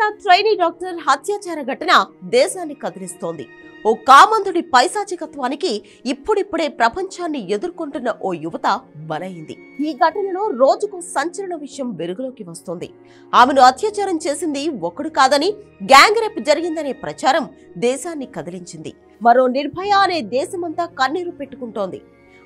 Kolkata trainee doctor హత్యాచార ఘటన దేశాన్ని కదిలిస్తోంది. ఓ కామంతుడి పైశాచికత్వానికి ఇప్పుడిప్పుడే ప్రపంచాన్ని ఎదుర్కొంటున్న ఓ యువత బలైంది. ఈ ఘటనలో రోజుకు సంచలన విషయం వెలుగులోకి వస్తోంది. ఆమెను అత్యాచారం చేసింది ఒకడు కాదని గ్యాంగ్ రేప్ జరిగిందనే ప్రచారం దేశాన్ని కదిలించింది. మరో నిర్భయ అనే దేశమంతా కన్నీరు పెట్టుకుంటోంది.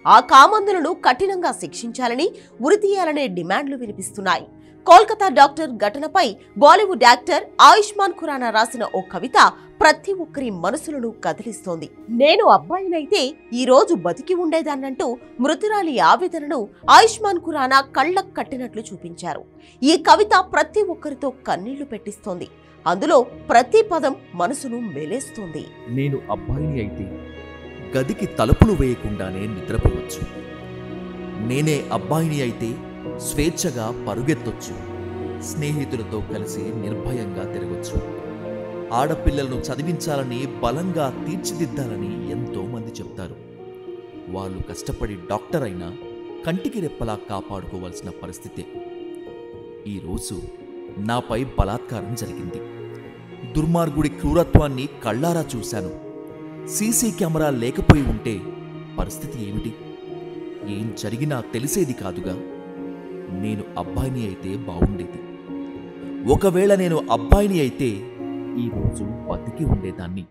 ఆ కామందులను కఠినంగా శిక్షించాలని ఉరితీయాలనే డిమాండ్లు వినిపిస్తున్నాయి. కోల్కతా డాక్టర్ ఘటనపై బాలీవుడ్ యాక్టర్ ఆయుష్మాన్ ఖురానా రాసిన ఓ కవిత ప్రతి ఒక్కరి మనసులను కదిలిస్తోంది. నేను అబ్బాయినైతే ఈ రోజు బతికి ఉండేదాన్నంటూ మృతురాలి ఆవేదనను ఆయుష్మాన్ ఖురానా కళ్ళకు కట్టినట్లు చూపించారు. ఈ కవిత ప్రతి ఒక్కరితో కన్నీళ్ళు పెట్టిస్తోంది. అందులో ప్రతి పదం మనసును మేలేస్తోంది. నేను అబ్బాయిని అయితే గదికి తలుపులు వేయకుండానే నిద్రపోవచ్చు. నేనే అబ్బాయిని అయితే స్వేచ్ఛగా పరుగెత్తొచ్చు. స్నేహితులతో కలిసి నిర్భయంగా తిరగొచ్చు. ఆడపిల్లలను చదివించాలని బలంగా తీర్చిదిద్దాలని ఎంతో మంది చెప్తారు. వాళ్ళు కష్టపడి డాక్టర్ అయినా కంటికి రెప్పలా కాపాడుకోవాల్సిన పరిస్థితే. ఈరోజు నాపై బలాత్కారం జరిగింది. దుర్మార్గుడి క్రూరత్వాన్ని కళ్ళారా చూశాను. సీసీ కెమెరా లేకపోయి ఉంటే పరిస్థితి ఏమిటి? ఏం జరిగినా తెలిసేది కాదుగా? నేను అబ్బాయిని అయితే బాగుండేది. ఒకవేళ నేను అబ్బాయిని అయితే ఈరోజు బతికి ఉండేదాన్ని.